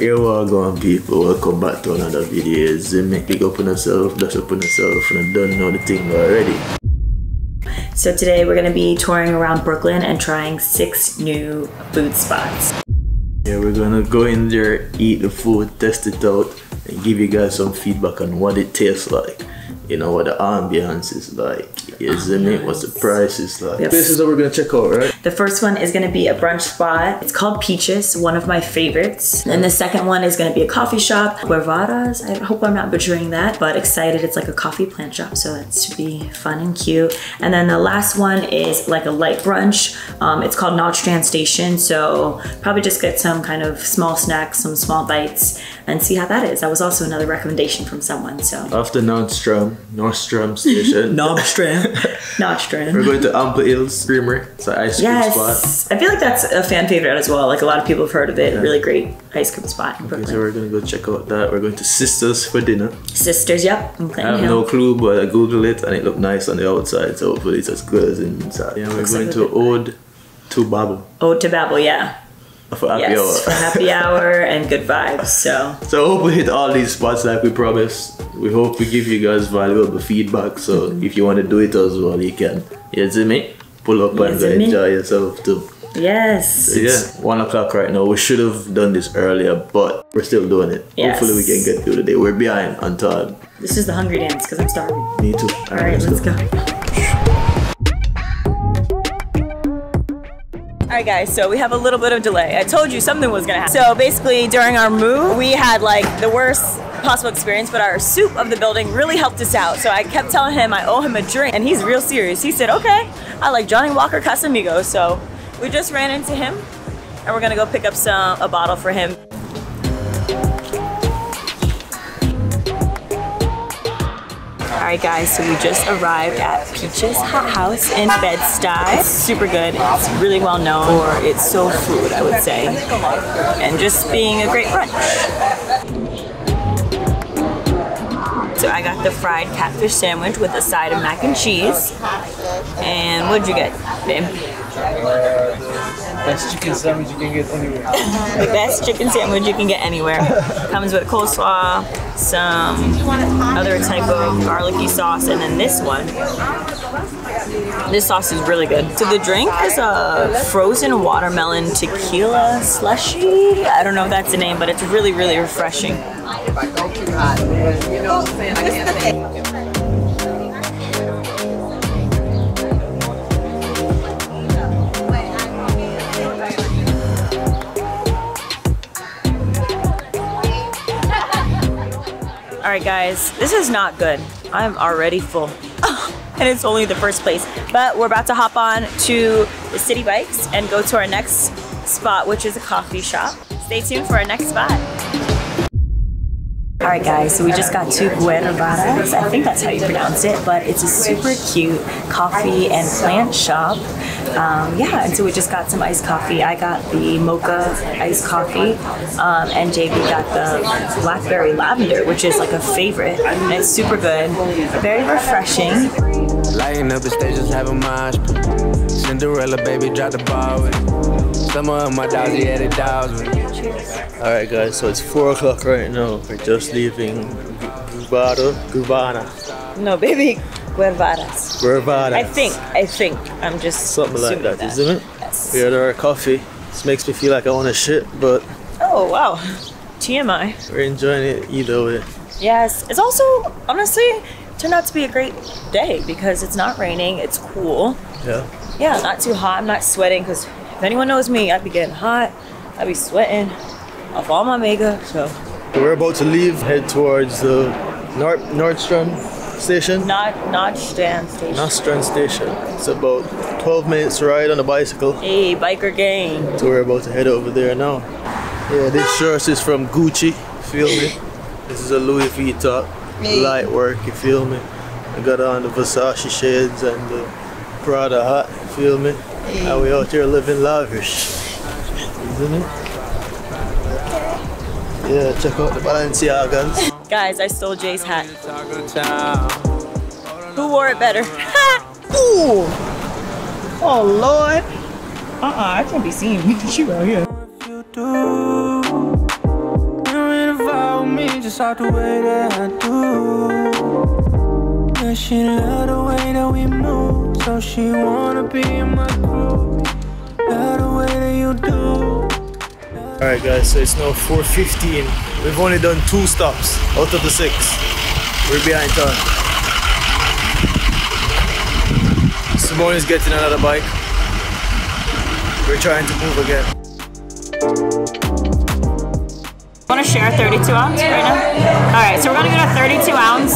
Alright, here we are going people. Welcome back to another video. Zimmy, pick up on yourself, dash up on yourself, and I don't know the thing already. So today we're gonna be touring around Brooklyn and trying six new food spots. Yeah, we're gonna go in there, eat the food, test it out, and give you guys some feedback on what it tastes like. You know, what the ambiance is like. You see me? What the price is like. Yes. This is what we're gonna check out, right? The first one is gonna be a brunch spot. It's called Peaches, one of my favorites. And the second one is gonna be a coffee shop, Guevaras. I hope I'm not butchering that, but excited. It's like a coffee plant shop, so that should be fun and cute. And then the last one is like a light brunch. Um, it's called Nordstrand Station, so probably just get some kind of small snacks, some small bites, and see how that is. That was also another recommendation from someone, so. After Nordstrom, Nordstrom Station. Nordstrom. Nordstrom. We're going to Ample Hills Creamery. It's an ice cream spot. Yes, I feel like that's a fan favorite as well. Like a lot of people have heard of it. Yeah. Really great ice cream spot Okay, so we're gonna go check out that. We're going to Sisters for dinner. Sisters, yep. I have no clue, but I googled it and it looked nice on the outside, so hopefully it's as good as inside. Yeah, we're Looks going like to Ode to Babel Ode to Babel, yeah. for happy yes, for hour. happy hour and good vibes. So So I hope we hit all these spots like we promised. We hope we give you guys valuable feedback. So Mm-hmm. if you want to do it as well, you can. You see me? Pull up You and go see me? enjoy yourself too. yes, Yeah, one o'clock right now. We should have done this earlier, but we're still doing it. Yes. Hopefully we can get through the day. We're behind on time. this is the hungry dance because I'm starving. Me too. All right, let's go. All right, guys, so we have a little bit of delay. I told you something was gonna happen. So basically, during our move, we had like the worst possible experience, but our soup of the building really helped us out. So I kept telling him I owe him a drink, and he's real serious. He said, okay, I like Johnnie Walker Casamigos. So we just ran into him, and we're gonna go pick up some a bottle for him. All right, guys, so we just arrived at Peaches Hot House in Bed-Stuy. It's super good. It's really well known for its soul food, I would say, and just being a great brunch. So I got the fried catfish sandwich with a side of mac and cheese. And what'd you get, babe? Best chicken sandwich you can get anywhere. The best chicken sandwich you can get anywhere. Comes with coleslaw, some other type of garlicky sauce, and then this one. This sauce is really good. So the drink is a frozen watermelon tequila slushy. I don't know if that's the name, but it's really, really refreshing. All right, guys, this is not good. I'm already full. and it's only the first place. But we're about to hop on to the city bikes and go to our next spot, which is a coffee shop. Stay tuned for our next spot. All right, guys, so we just got to Guervaras. I think that's how you pronounce it, but it's a super cute coffee and plant shop. Um, yeah, and so we just got some iced coffee. I got the mocha iced coffee, um, and JB got the blackberry lavender, which is like a favorite, and it's super good, very refreshing. Lighting up the stage, just have a mosh. Cinderella, baby, drop the ball with. Some of my dogs, yeah, the dogs with it. Alright guys, so it's 4 o'clock right now. We're just leaving Gubado, Gubana, No, baby, Guervaras. Guevara. I think, I think. I'm just Something like assuming that, isn't it? Yes. We had our coffee. This makes me feel like I want to shit, but Oh wow, TMI. we're enjoying it either way. Yes, it's also honestly turned out to be a great day because it's not raining, it's cool. Yeah. Yeah, not too hot. I'm not sweating because if anyone knows me, I'd be getting hot. I'd be sweating off all my makeup. So We're about to leave, head towards the Nord Nordstrom station. not not stand station. Nordstrom station. It's about 12 minutes ride on a bicycle. Hey, biker gang. So we're about to head over there now. Yeah, this shirt is from Gucci, feel me? This is a Louis V top, light work, you feel me? I got on the Versace shades and the Prada hat, feel me? And we out here living lavish. Isn't it? Yeah, check out the Balenciagas. Guys, I stole Jay's hat. Who wore it better? Ooh. Oh Lord. Uh-uh, I can't be seen. she right here. You do. just out the way that I do. Yeah, she love the way that we move, so she wanna be in my crew. Alright guys, so it's now 4.15. We've only done two stops out of the six. We're behind time. Simone is getting another bike. We're trying to move again. Want to share 32 ounce right now? All right, so we're gonna get a 32 ounce.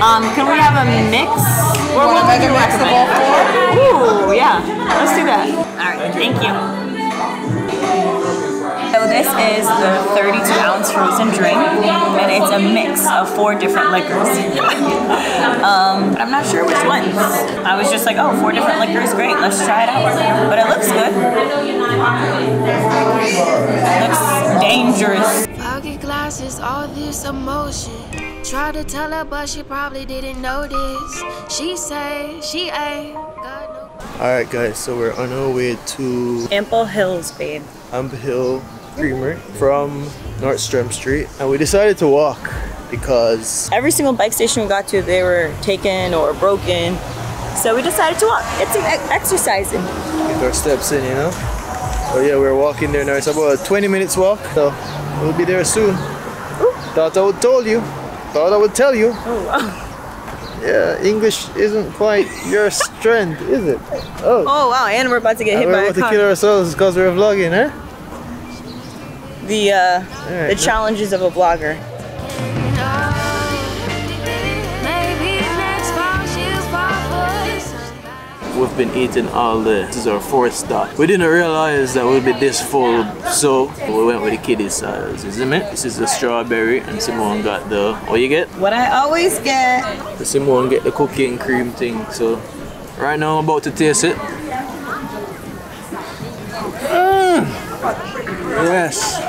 Um, can we have a mix? Or what would you recommend? Yeah, let's do that. All right, thank you. So this is the 32 ounce frozen drink, and it's a mix of four different liquors. um, I'm not sure which ones. I was just like, oh, four different liquors, great, let's try it out. But it looks good. looks dangerous. Foggy glasses, all this emotion. Tried to tell her, but she probably didn't notice. She say she ain't got no. Alright guys, so we're on our way to Ample Hills, babe. Ample Hill Creamery from Nordstrom Street. And we decided to walk because Every single bike station we got to, they were taken or broken. So we decided to walk. It's an e- exercising. get our steps in, you know? So yeah, we're walking there now. It's about a 20 minutes walk, so we'll be there soon. Thought I would told you. Thought I would tell you. Oh. Yeah, English isn't quite your strength, is it? Oh, Oh wow, and we're about to get hit we're by a about to kill ourselves because we're vlogging, huh? The uh, Alright, the challenges of a vlogger. We've been eating all day. This is our fourth stop. We didn't realize that we'd be this full, so we went with the kiddie size, isn't it? This is the strawberry, and Simone got the. What you get? What I always get. The Simone get the cookie and cream thing. So right now I'm about to taste it. Mm. Yes.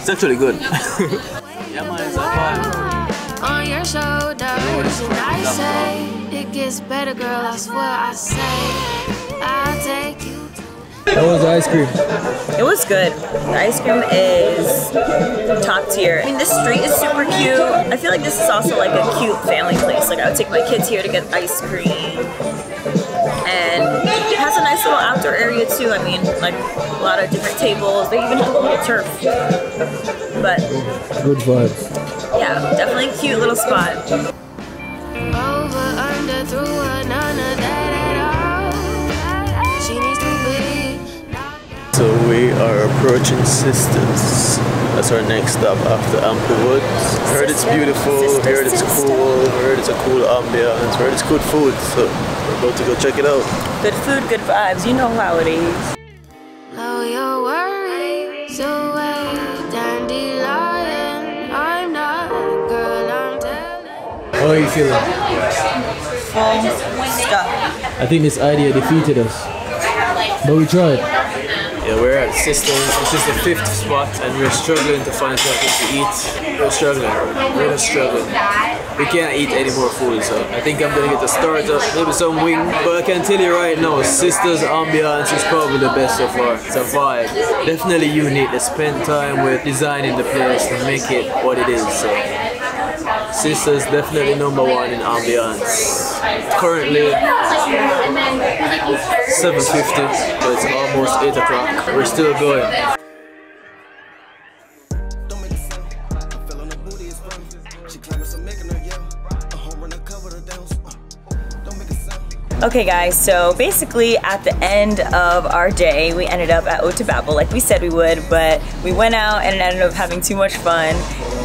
It's actually good. yeah, man, it's a vibe. On your shoulders. And I say, it gets better, girl. I swear I say, I'll take you. That was ice cream. It was good. The ice cream is top tier. I mean, this street is super cute. I feel like this is also like a cute family place. Like I would take my kids here to get ice cream. And it has a nice little outdoor area too. I mean, like a lot of different tables. They even have a little turf. But Good vibes. Yeah, definitely a cute little spot. Over, under, through none of that at all. She needs to be. So we are approaching Sisters. That's our next stop after Amplewood. Heard it's beautiful, heard it's cool, heard it's a cool ambiance, heard it's good food. So we're about to go check it out. Good food, good vibes. You know how it is. Lower your worries away, How are you feeling? Um, Full stuff. I think this idea defeated us. But we tried. Yeah, we're at Sisters. This is the fifth spot, and we're struggling to find something to eat. We're struggling. We're struggling. We can't eat any more food, so I think I'm gonna get the starter, maybe some wing. But I can tell you right now, Sisters ambiance is probably the best so far. It's a vibe. Definitely unique. They spend time with designing the place to make it what it is. So. Sisters definitely number one in ambiance. Currently 7.50, but it's almost 8 o'clock. We're still going. Okay guys, so basically at the end of our day, we ended up at Ode to Babel like we said we would, but we went out and ended up having too much fun.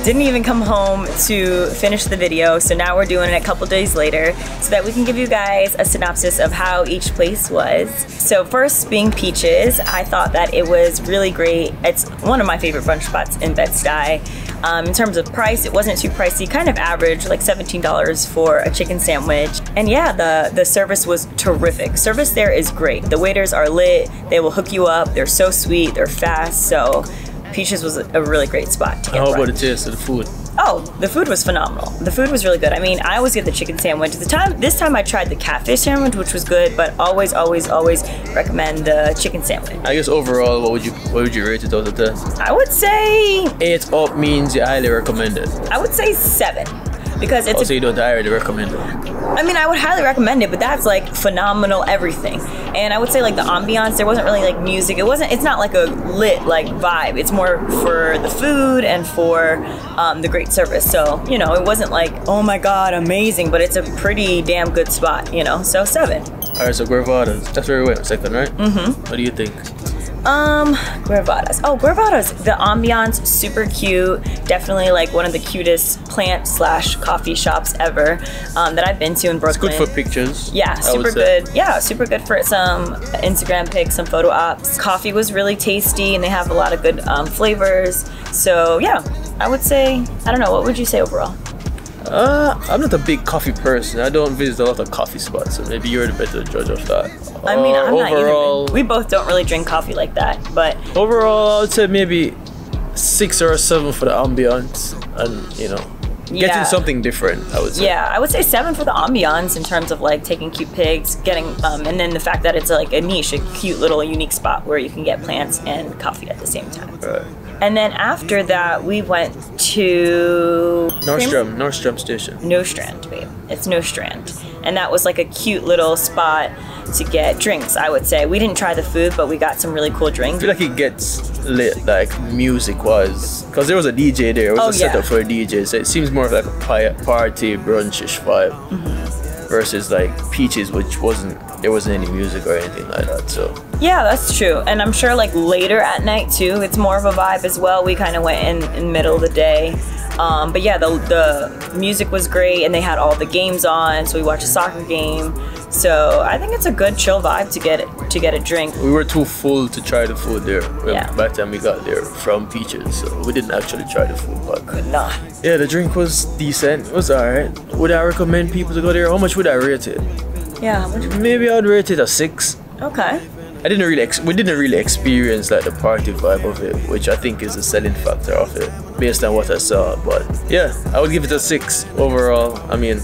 Didn't even come home to finish the video, so now we're doing it a couple days later so that we can give you guys a synopsis of how each place was. So first being Peaches, I thought that it was really great. It's one of my favorite brunch spots in Bed-Stuy. Um, in terms of price, it wasn't too pricey, kind of average, like $17 for a chicken sandwich. And yeah, the, the service was terrific. Service there is great. The waiters are lit, they will hook you up, they're so sweet, they're fast, so Peaches was a really great spot to get How about the taste of the food? Oh, the food was phenomenal. The food was really good. I mean, I always get the chicken sandwich. The time this time I tried the catfish sandwich, which was good, but always, always, always recommend the chicken sandwich. I guess overall, what would you what would you rate it out of ten? I would say Eight up means you highly recommend it. I would say seven. Because it's Also, a, you don't highly recommend it. I mean I would highly recommend it, but that's like phenomenal everything. And I would say like the ambiance, there wasn't really like music. It wasn't it's not like a lit like vibe. It's more for the food and for um, the great service. So, you know, it wasn't like, oh my god, amazing, but it's a pretty damn good spot, you know. So seven. All right, so Guevaras. That's where we went second, right? Mm-hmm. What do you think? Um, Guevaras. Oh, Guevaras. The ambiance, super cute. Definitely like one of the cutest plant slash coffee shops ever um, that I've been to in Brooklyn. It's good for pictures. Yeah, super good. Yeah, super good for some Instagram pics, some photo ops. Coffee was really tasty and they have a lot of good um, flavors. So, yeah, I would say, I don't know, what would you say overall? Uh, I'm not a big coffee person. I don't visit a lot of coffee spots, so maybe you're the better judge of that. I mean, Uh, I'm not overall, either. We both don't really drink coffee like that, but overall, I would say maybe six or a seven for the ambiance, and you know, Yeah. getting something different. I would say. Yeah, I would say seven for the ambiance in terms of like taking cute pics, getting, um, and then the fact that it's like a niche, a cute little unique spot where you can get plants and coffee at the same time. Right. And then after that, we went to Nordstrom, Nordstrom Station. Nostrand, babe. It's Nostrand. And that was like a cute little spot to get drinks, I would say. We didn't try the food, but we got some really cool drinks. I feel like it gets lit, like music was, because there was a DJ there. It was Oh, a setup for a DJ, so it seems more of like a party brunchish vibe Mm-hmm. Versus like Peaches, which wasn't there wasn't any music or anything like that. So Yeah, that's true. And I'm sure like later at night too, it's more of a vibe as well. We kind of went in in middle of the day. Um, but yeah, the, the music was great and they had all the games on. So we watched a soccer game. So I think it's a good chill vibe to get it, to get a drink. we were too full to try the food there. Yeah. By the time we got there from Peaches, so we didn't actually try the food. But Could not. yeah, the drink was decent. It was alright. Would I recommend people to go there? How much would I rate it? Yeah. how much- Maybe I'd rate it a six. Okay. I didn't really ex- we didn't really experience like the party vibe of it, which I think is the selling factor of it based on what I saw. But yeah, I would give it a six overall. I mean,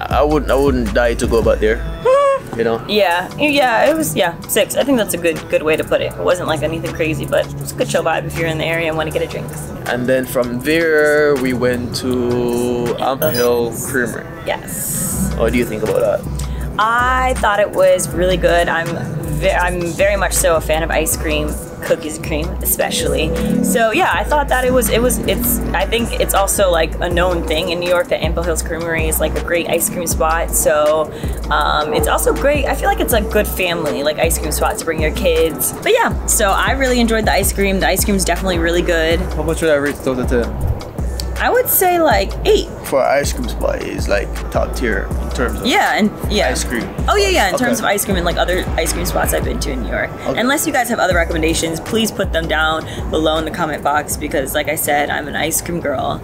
I wouldn't I wouldn't die to go back there. Hmm. You know. Yeah, yeah, it was yeah six. I think that's a good good way to put it. It wasn't like anything crazy, but it's a good chill vibe if you're in the area and want to get a drink. And then from there we went to Amp Hill Creamery. Yes, What do you think about that? I thought it was really good. I'm ve- I'm very much so a fan of ice cream, cookies and cream especially. So yeah, I thought that it was it was it's I think it's also like a known thing in New York that Ample Hills Creamery is like a great ice cream spot. So um, it's also great. I feel like it's a good family like ice cream spot to bring your kids. But yeah, so I really enjoyed the ice cream. The ice cream is definitely really good. How much would I rate? I would say like eight. For ice cream spot is like top tier in terms of Yeah, and yeah. ice cream. Oh yeah, yeah. In Okay. terms of ice cream and like other ice cream spots I've been to in New York. Unless you guys have other recommendations, please put them down below in the comment box because, like I said, I'm an ice cream girl,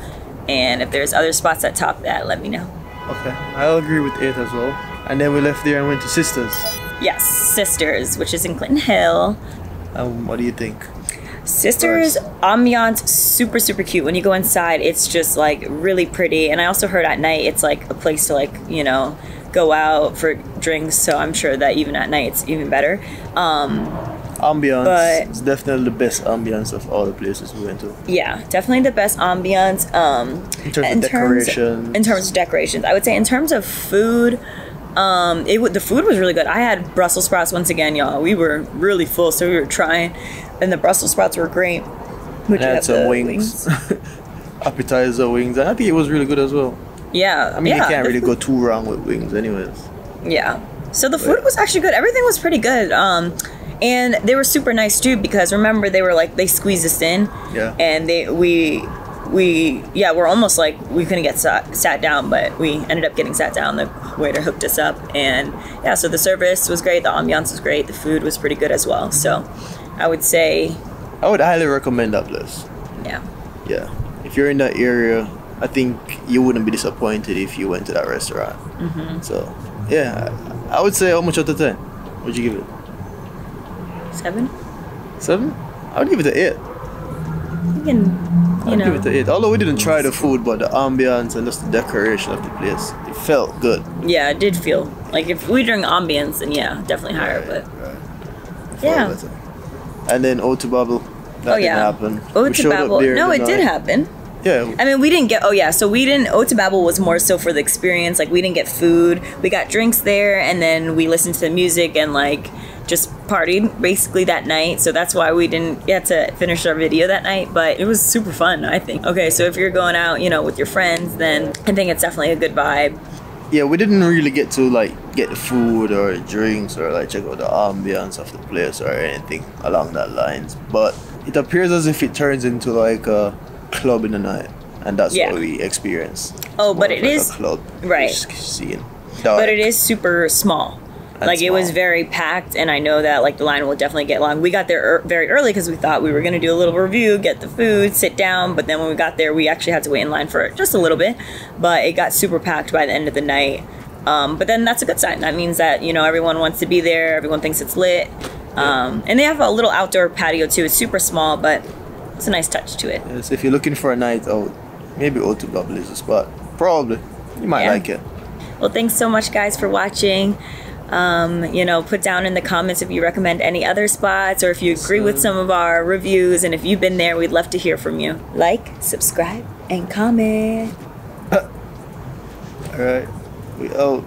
and if there's other spots that top that, let me know. Okay, I'll agree with eight as well. And then we left there and went to Sisters. Yes, Sisters, which is in Clinton Hill. Um, what do you think? Sisters ambiance super super cute. When you go inside, it's just like really pretty. And I also heard at night it's like a place to like you know go out for drinks. So I'm sure that even at night it's even better. Um, Ambiance But- is definitely the best ambiance of all the places we went to. yeah, definitely the best ambiance. Um, In terms of decorations. in terms of decorations, I would say in terms of food. Um, it the food was really good. I had Brussels sprouts once again, y'all. We were really full, so we were trying, and the Brussels sprouts were great. I had some wings, appetizer wings, and I think it was really good as well. Yeah, I mean, yeah, you can't really go too wrong with wings, anyways. Yeah. So the food was actually good. Everything was pretty good. Um, and they were super nice too because remember they were like they squeezed us in. Yeah. And they we we yeah we're almost like we couldn't get sat, sat down but we ended up getting sat down the waiter hooked us up and yeah so the service was great the ambiance was great the food was pretty good as well so i would say I would highly recommend that place. yeah Yeah, if you're in that area, I think you wouldn't be disappointed if you went to that restaurant. Mm-hmm. So, yeah, I would say how much out of ten? Would you give it? seven Seven? I would give it an eight. You can you I'd know. give it to eight. Although we didn't try the food, but the ambiance and just the decoration of the place, it felt good. Yeah, it did feel like if we during ambience, then yeah, definitely higher. Right, But right. Yeah. better. And then Ode to Babel. That oh didn't happen. We to there No, it did happen. Yeah. I mean, we didn't get. Oh yeah, so we didn't. Ode to Babel was more so for the experience. Like we didn't get food. We got drinks there, and then we listened to the music and like just partied basically that night. So that's why we didn't get to finish our video that night. But it was super fun. I think. Okay, so if you're going out, you know, with your friends, then I think it's definitely a good vibe. Yeah, we didn't really get to like get the food or drinks or like check out the ambience of the place or anything along that lines. But it appears as if it turns into like a club in the night, and that's Yeah. what we experience. Oh, but it like is- a club right. scene. but it is super small. And like it was very packed, and I know that like the line will definitely get long. We got there er- very early because we thought we were gonna do a little review, get the food, sit down. But then when we got there, we actually had to wait in line for just a little bit. But it got super packed by the end of the night. Um, but then that's a good sign. That means that you know everyone wants to be there. Everyone thinks it's lit. Um, and they have a little outdoor patio too. It's super small, but it's a nice touch to it. Yes, if you're looking for a night out, maybe Ode to Babel is the spot. Probably. You might Yeah. like it. Well, thanks so much, guys, for watching. Um, you know, put down in the comments if you recommend any other spots or if you agree with some of our reviews. And if you've been there, we'd love to hear from you. Like, subscribe, and comment. Alright. We out.